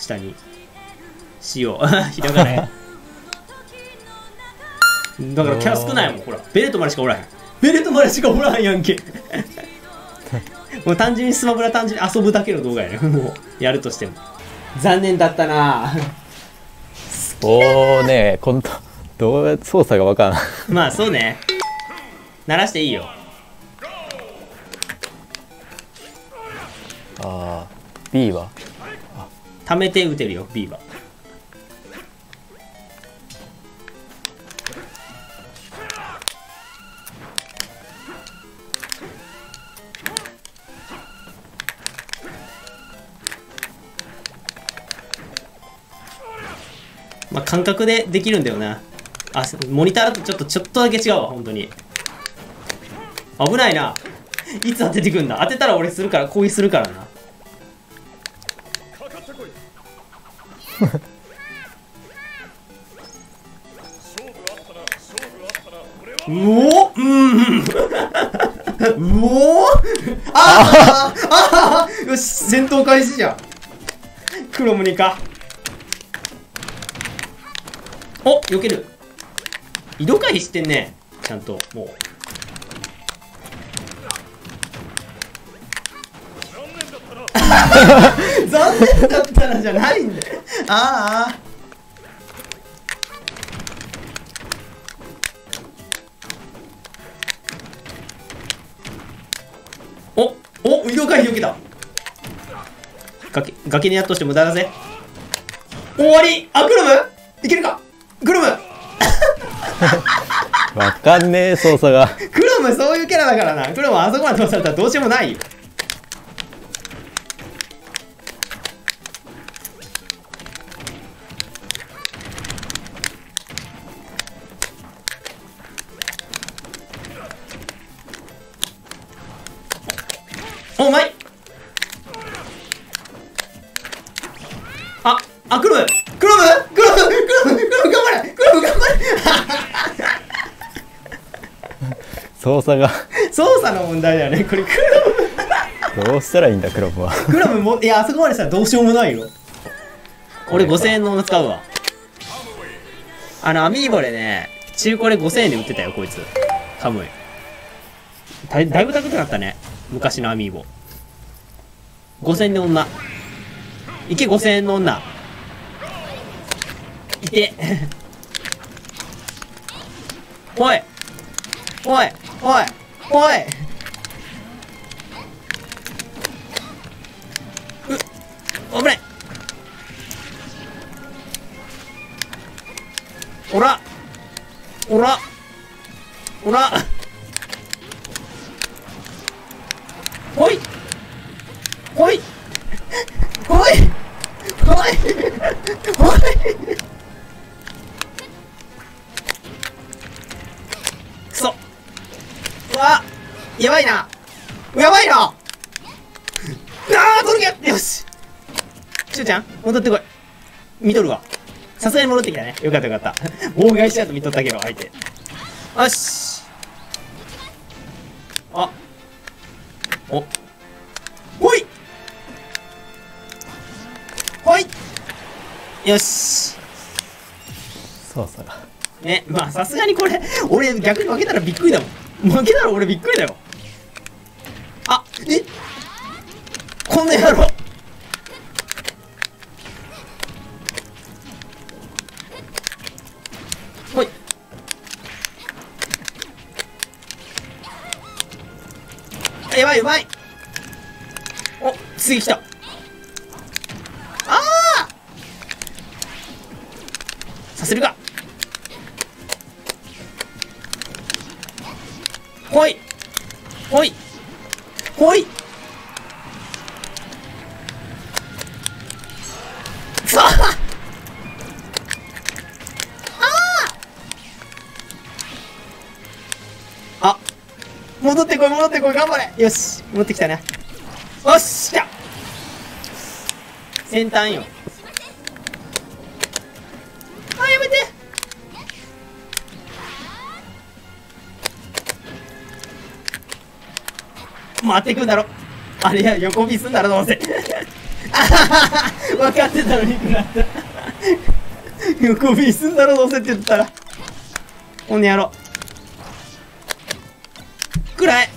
下に。しようひらがなや。だからキャラ少ないもんほら。ベレットまでしかおらへん。ベレットまでしかおらへんやんけ。もう単純にスマブラ単純に遊ぶだけの動画やね。もうやるとしても。残念だったな。おおねこのどうや操作がわからん。まあそうね。鳴らしていいよ。ああ B は？貯めて打てるよ B はまあ感覚でできるんだよな。あモニターだとちょっとちょっとだけ違うわ本当に。危ないな。いつ当ててくんだ？当てたら俺するから攻撃するからな。おう？んう？おあーあーよし戦闘開始じゃん。クロムにか。お避ける。移動回避してんね。ちゃんともう。残念だったらじゃないんだよああおお移動回避避けた崖崖にやっとして無駄だぜ。終わり。あクロム？いけるか？クロム。わかんねえ操作が。クロムそういうキャラだからな。クロムあそこまで飛ばされたらどうしようもないよああクロムクロムクロムクロムクロム頑張れクロム頑張れ。操作が操作の問題だよねこれクロどうしたらいいんだクロムは。ムクロムもいやあそこまでしたらどうしようもないよ。俺5000円の使うわ。あのアミーボでね中古で5000円で売ってたよこいつ。カムイだいだいぶ高くなったね昔のアミーボ。5000円の女いけ5000円の女。いて。おい。おい。おい。おい。うっ危ない。おら。おら。おら。やばいな。やばいな。あー取るけよし。しゅうちゃん戻ってこい。見とるわ。さすがに戻ってきたね。よかったよかった。妨害しちゃうと見とったけど相手。よし。あ。お。ほい。ほい。よし。操作がねまあさすがにこれ俺逆に負けたらびっくりだもん。負けたら俺びっくりだよこの野郎。ほい。やばいうまい。お次来た。戻ってこい戻ってこい頑張れ。よし戻ってきたねよっし来た先端よ。あやめて。回ってくんだろ。あれや横ビすんだろどうせ。あははは分かってたのに食らった横ビすんだろどうせって言ったら。こんやろくらえ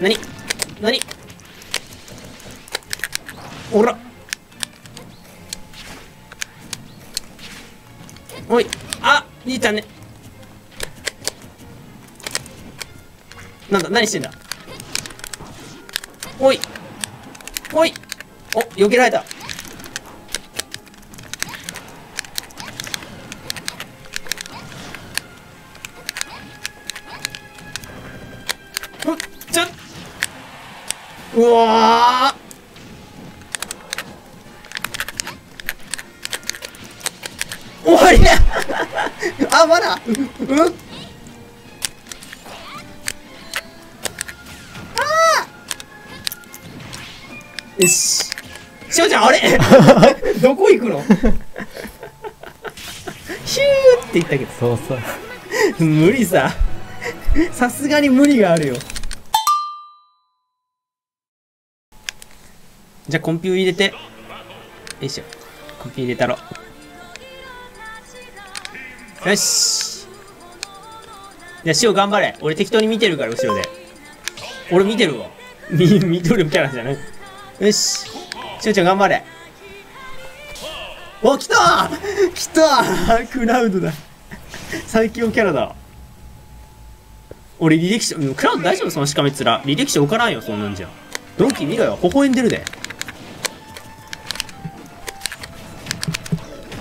なになにおら。おい。あ兄ちゃんね。なんだ？何してんだ？おい。おい。お避けられた。うわー。終わりだあまだうんよし。しおちゃん、あれどこ行くのヒューっ。て言っ。たけど。そうそう無理さ。さすがに無理があるよ。じゃあ、コンピュー入れて。よいしょ。コンピュー入れたろ。よし。じゃあ、しお頑張れ。俺適当に見てるから、後ろで。俺見てるわ。見、見とるキャラじゃない。よし。しおちゃん頑張れ。お、来た 来たクラウドだ。最強キャラだ。俺履歴書、クラウド大丈夫？そのしかめっ面。履歴書置からんよ、そんなんじゃ。ドンキー見ろよ。微笑んでるで。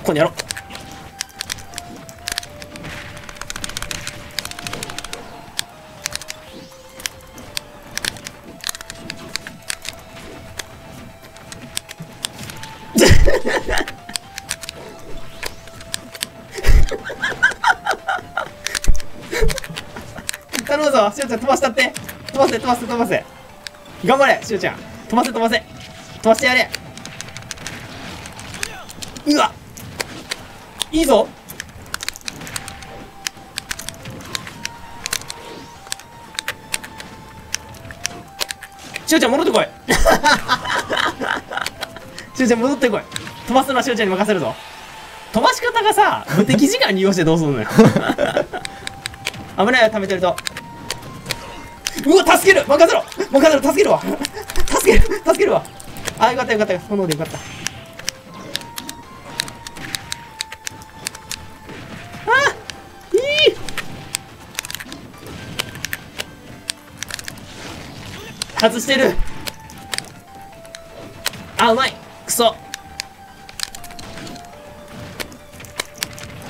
こにやろう。頼むぞしおちゃん飛ばしたって。飛ばせ飛ばせ飛ばせ。頑張れしおちゃん。飛ばせ飛ばせ。飛ばしてやれ。うわ。っいいぞ。しおちゃん戻ってこい。しおちゃん戻ってこい。飛ばすのはしおちゃんに任せるぞ。飛ばし方がさ無敵時間利用してどうすんのよ。危ないよ貯めてると。うわ助ける！任せろ！任せろ！助けるわ！助ける！助けるわ！あよかったよかった。炎でよかった外してる。あうまい。クソ。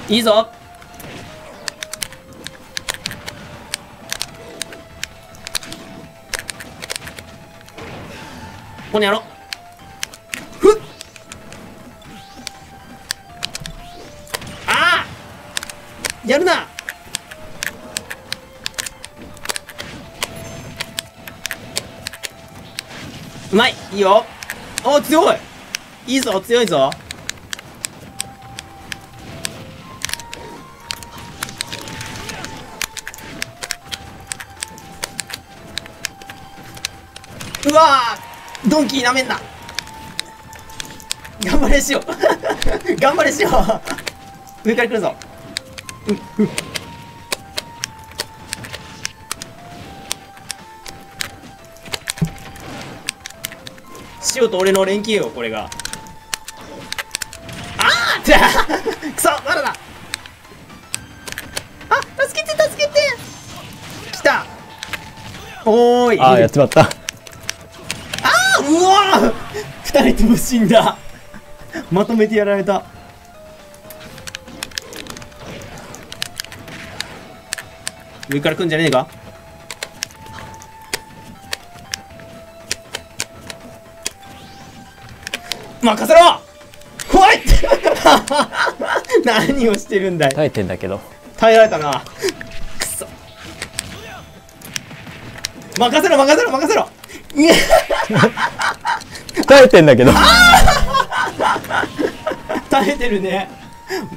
いいぞ。ここにやろう。ふっ。ああやるな。うまいいいよ。お強い。いいぞ強いぞ。うわードンキーなめんな。頑張れしよう頑張れしよう上から来るぞ。うう塩と俺の連携よこれが。あー くそまだだ。あ助けて助けて。来た。おーい。ああやっちまった。あうわー。二人とも死んだ。まとめてやられた。上から来んじゃねえか？任せろ！ほい！何をしてるんだい？耐えてんだけど。耐えられたな。くそ。任せろ任せろ任せろ！耐えてんだけど。耐えてるね。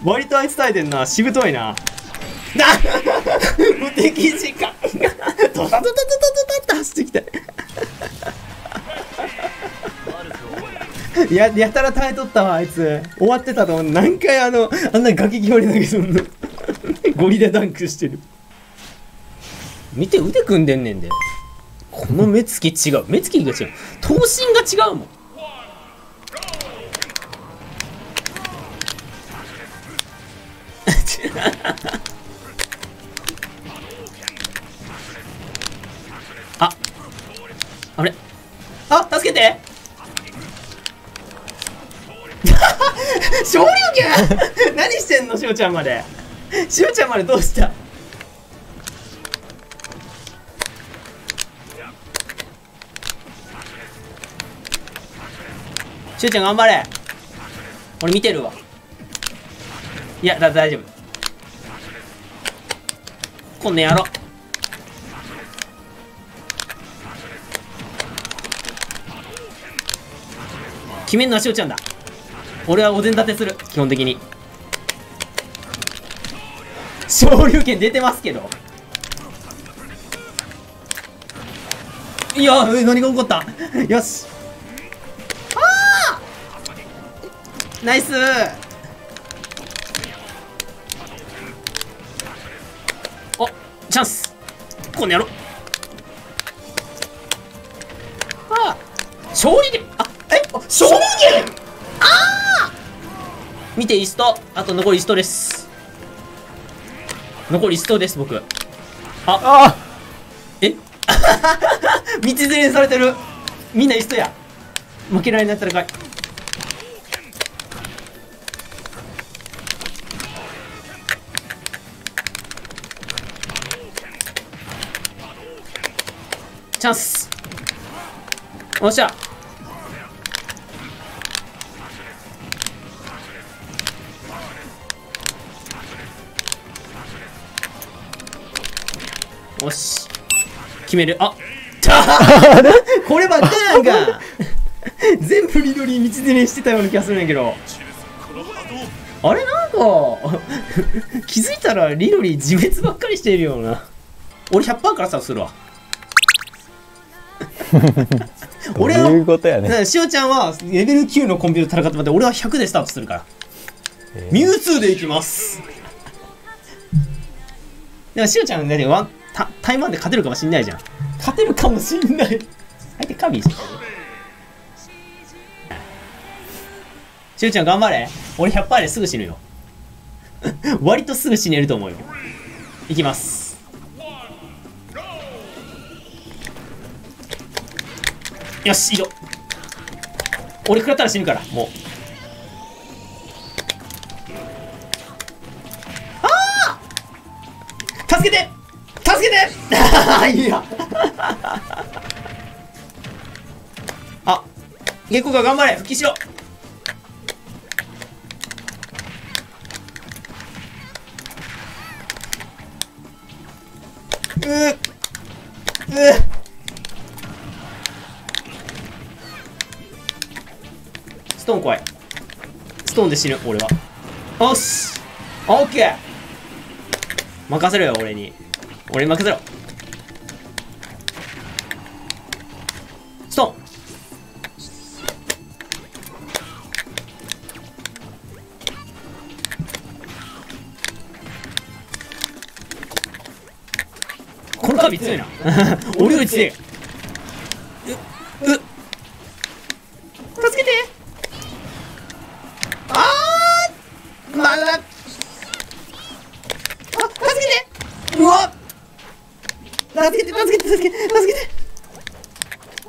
割とあいつ耐えてんな。しぶといな。な無敵時間。ドタドタドタドタって走ってきて や、やたら耐えとったわ、あいつ。終わってたと思う。何回あの、あんなガキ決まり投げすんの。ゴリラダンクしてる。見て、腕組んでんねんで。この目つき違う。目つきが違う。頭身が違うもん。昇竜拳！何してんのしおちゃんまで。しおちゃんまでどうした？しおちゃん頑張れ。俺見てるわ。いやだ大丈夫。今度やろ決めんのはしおちゃんだ。俺はお膳立てする。基本的に。昇竜拳出てますけど。いや何が起こった？よし。ああナイス。おチャンス。今度やろああ昇竜拳！あえ？あ昇竜拳！見てイスト。あと残りイストです。残りイストです僕。あ。え？道連れにされてる。みんなイストや。負けられになったらかい。チャンス。おっしゃ決める。あ こればっかなんか全部リドリー道連れにしてたような気がするんやけど。あれなんか 気づいたらリドリー自滅ばっかりしているような。俺100%からさするわ。俺はいうことやね。しおちゃんはレベル9のコンビニと戦ってもらって俺は100でスタートするから。えー。ミュウツーでいきます。だからしおちゃんだってワンタタイマンで勝てるかもしんないじゃん。勝てるかもしんない。相手神してるしおちゃん頑張れ。俺100%ですぐ死ぬよ。割とすぐ死ねると思うよ。いきます。よし以上俺食らったら死ぬからもう。助けて助けて いや。あゲコが頑張れ。復帰しろストーン怖い。ストーンで死ぬ俺は。よし。オッケー。任せろよ俺に。俺に任せろ。ストーンこの神強いな。俺より強いうう助けてあーまだあ助けてうわ助けて助けて助けて助けて。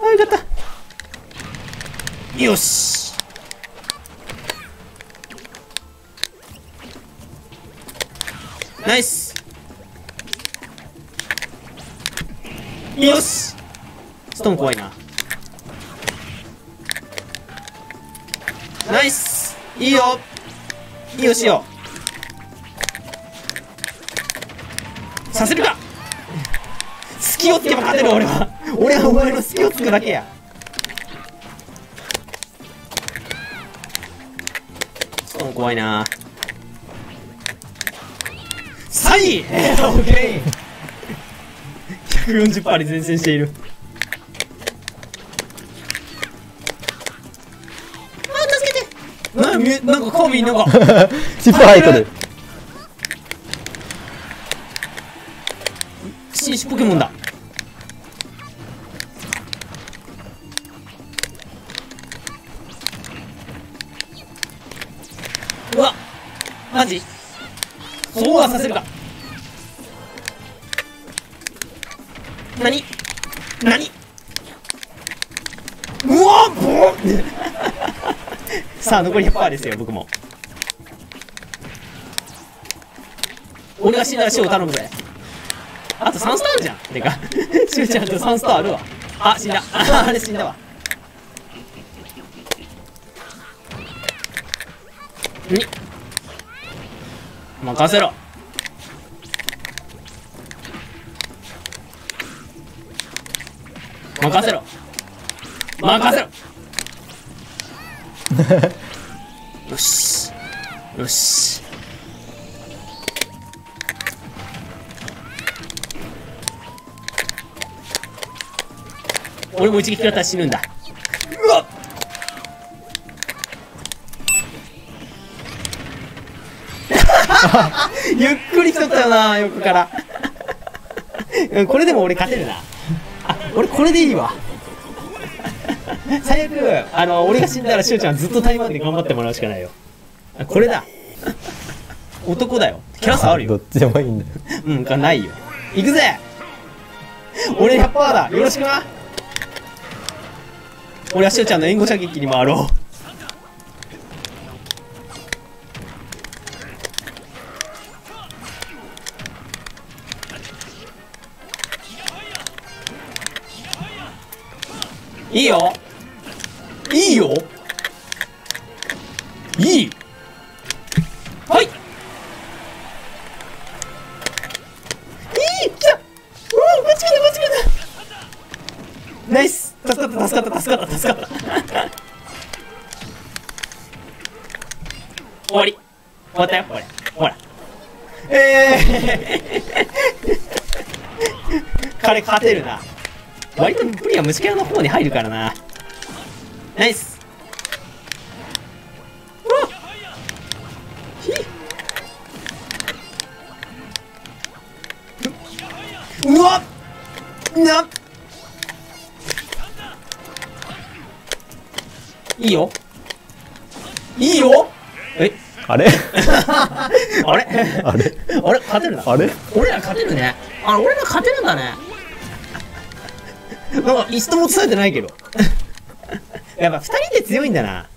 あよかった。よし。ナイス。よし。ストーン怖いな。ナイス。いいよ。いいよしよう。させるか。隙をつけば勝てる俺は。俺はお前の隙をつくだけや。ストーン怖いな。3位えー、オッケー。140パーに前進している。あみなんかカービィなんか尻尾生えとる。紳士ポケモンだマジそうはさせるか。何？何？うわボン！さあ残り100%ですよ僕も。俺が死んだら死を頼むぜ。あと3スターあるじゃん。てか。しゅうちゃんと3スターあるわ。あ死んだ。ああれ死んだわ。に任せろ。任せろ。任せろ。よし。よし。俺も一撃食らったら死ぬんだ。ゆっくり来とったよな横から。うんこれでも俺勝てるな。あ俺これでいいわ。最悪あの俺が死んだらしおちゃんずっと台湾で頑張ってもらうしかないよ。あこれだ。男だよ。キャラ差あるよ。どっちでもいいんだよ。うんかないよ。行くぜ。俺100%だよろしくな。俺はしおちゃんの援護射撃に回ろういいよ。いいよ。いい。はい。いい。来たうわ間違えた間違えた。ナイス。助かった助かった助かった助かった。終わり。終わったよ。これほらええー、彼勝てるな。割とブリは虫キャラの方に入るからな。ナイス。うわ。ひうわ。な。いいよ。いいよ。え？あれ？あれ？あれ？あれ？勝てるな。あれ？俺ら勝てるね。あ俺ら勝てるんだねなんか一度も伝えてないけど。やっぱ二人で強いんだな。